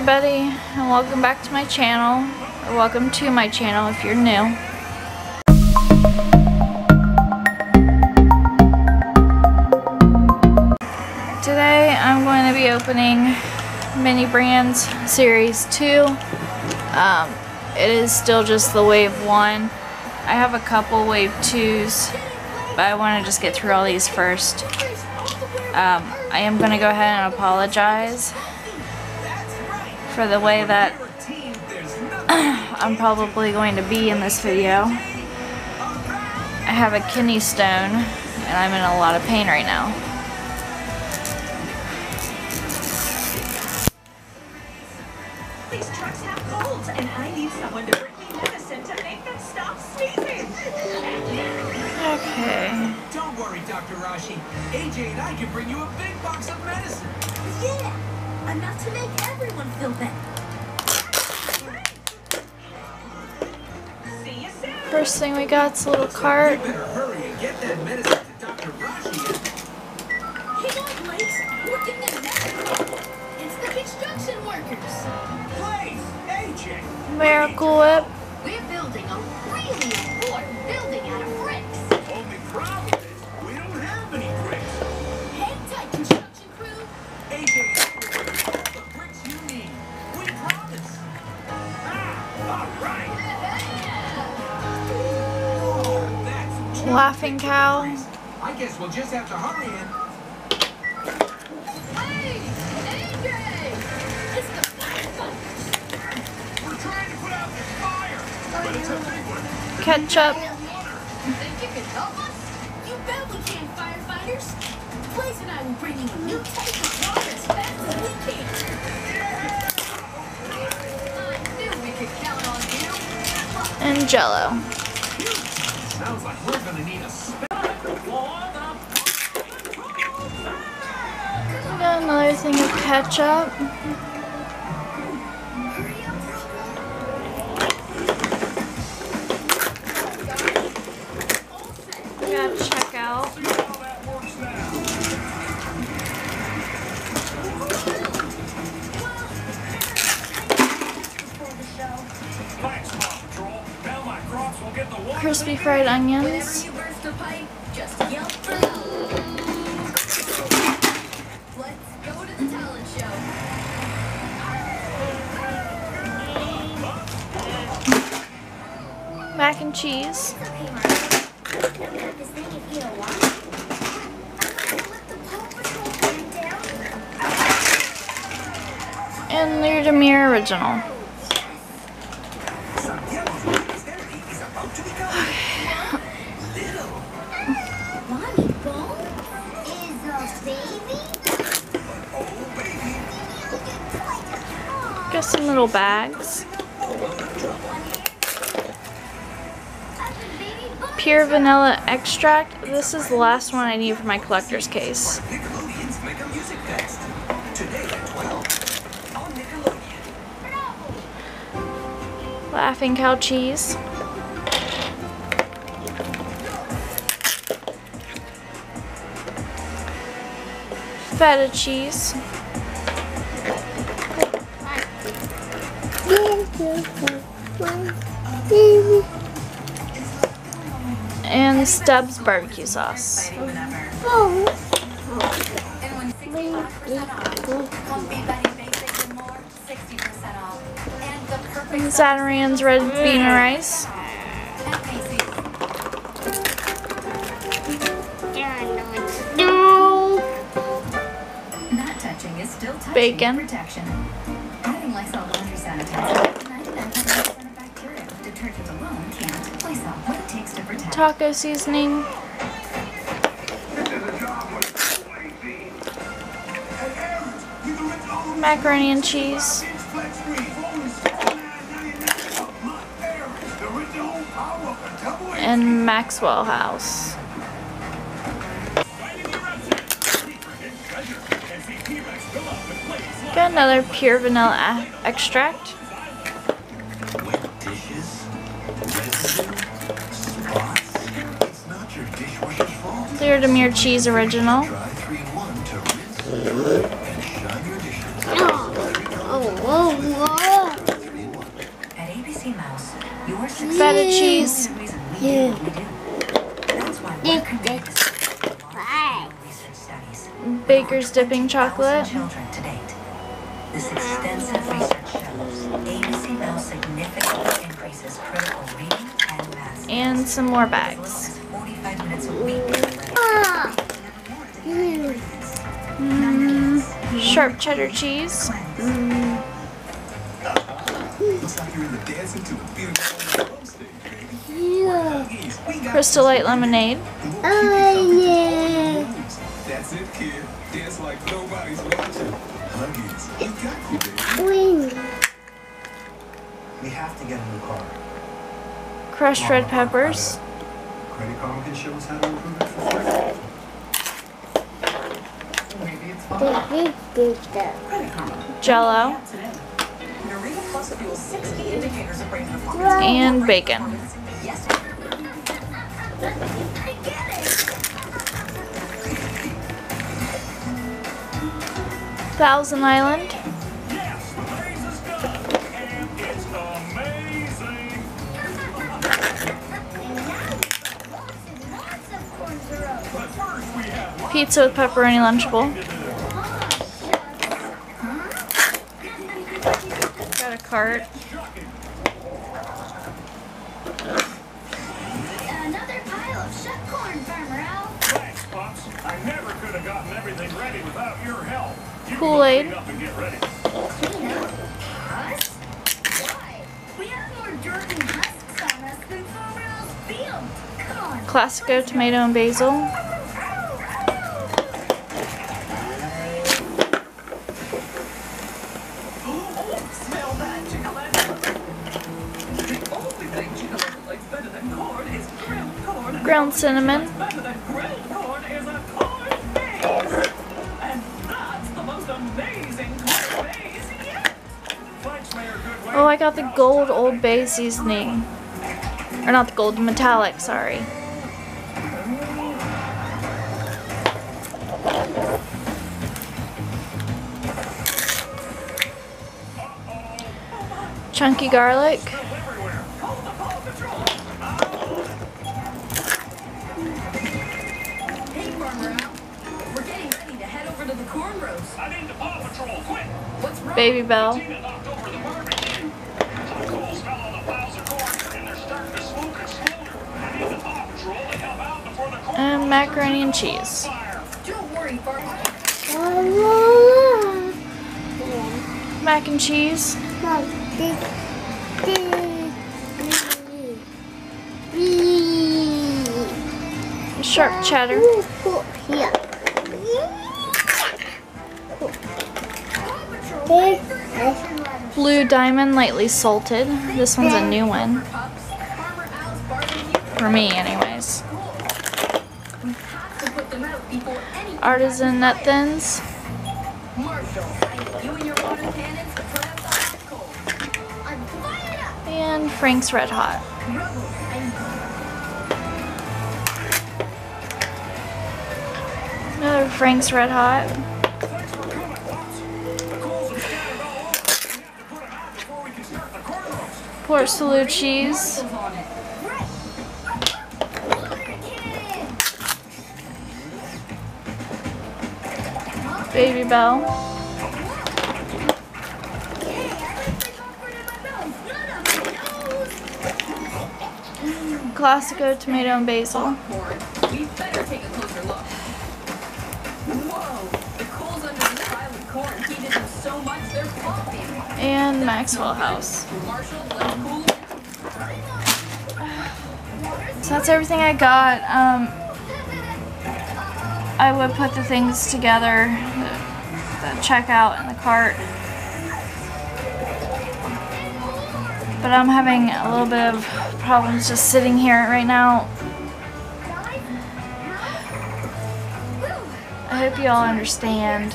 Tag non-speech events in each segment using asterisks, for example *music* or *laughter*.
everybody and welcome back to my channel or welcome to my channel if you're new. Today I'm going to be opening Mini Brands Series 2. Um, it is still just the Wave 1. I have a couple Wave 2s but I want to just get through all these first. Um, I am going to go ahead and apologize for the way that *clears throat* I'm probably going to be in this video. I have a kidney stone and I'm in a lot of pain right now. These trucks have colds, and I need someone to bring me medicine to make them stop sneezing. Okay. Don't worry, Dr. Rashi. AJ and I can bring you a big box of medicine. Yeah, enough to make everyone feel better. See you soon. First thing we got is a little You cart. better hurry and get that medicine to Dr. Rashi. Hang on, Blaze. We're getting a message. It's the construction workers. Please, AJ. Miracle Whip. We're building a really important building Laughing cow. I guess we'll just have to hurry and Hey, AJ! It's the firefighters. we're trying to put out this fire. But it's a big one. Ketchup. Think you can help us? You bet we can, firefighters. Blaze and I will bring you a new tank of water as fast as we can. I knew we could count on you. And Jello. Thing of ketchup. We gotta check out. how that works Burn down. And original. Is a baby? Got some little bags. Pure vanilla extract. This is the last one I need for my collector's case. Nickelodeon's Mega Music Fest. Today at 12 on Nickelodeon. Laughing cow cheese. Feta cheese. And Stubbs barbecue sauce. And when 65% off, Won't be Betty Basic and more, 60% off. And the perfect Zatarain's red bean and rice. at Not touching is still touching Bacon. protection. Adding Lysol laundry sanitizer, 99% of bacteria. Detergent alone can't. Lysol, what it takes to. Taco seasoning. Macaroni and cheese. And Maxwell House. Got another pure vanilla extract. Dishwasher's fault. Leerdammer cheese original. Try 3-1 to rinse and shine your dishes. whoa, whoa. At ABC Mouse, your success Feta is cheese. the reason we do what we do. That's why we're Dick, committed dick. to Bye. research studies. Baker's dipping chocolate. children to date. This extensive research shows ABC Mouse significantly increases critical reading and math And some more bags. 45 minutes a week. Ah. Sharp cheddar cheese. Looks like you're in the dancing to the beautiful drum stage, baby. Yeah. Huggies, we got Crystal Light lemonade. Oh, yeah. That's it, kid. Dance like nobody's watching. Huggies, you got you, baby. We have to get a new car. Crushed red peppers. Credit Karma can show us how to improve it for free. Maybe it's fun. Did you get that? Credit Karma. Jello. Today. Neuriva Plus fuels 60 indicators of brain performance. And bacon. Thousand Island. Yes, the raise is good, and it's amazing. And now lots and lots of corn syrup. But first we have lots Pizza with pepperoni lunchable. to do. Got a cart. Another pile corn, Farmer Al. Thanks, Pops. I never could have gotten everything ready without your help. You Kool-Aid. go clean up and get ready. Clean up? Us? Why? We have more dirt and husks on us than Farmer Al's field. Come on. Classico tomato and basil. Mayor Goodwin. Oh, I got the gold Old Bay seasoning. Or not the gold, metallic, sorry. Chunky garlic. Corn And macaroni and cheese. Mac and cheese. Sharp cheddar. Big. Blue diamond, lightly salted. This one's a new one. For me, anyways. Artisan nut thins. And Frank's Red Hot. Another Frank's Red Hot. Not up Babybel. Classico tomato and basil. And Maxwell House. So that's everything I got. Um, I would put the things together, the, the checkout and the cart. But I'm having a little bit of problems just sitting here right now. I hope you all understand,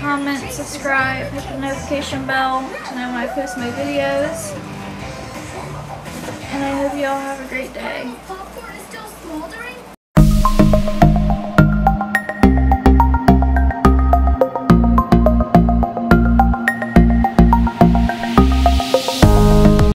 comment, subscribe, hit the notification bell to know when I post my videos. And I hope you all have a great day.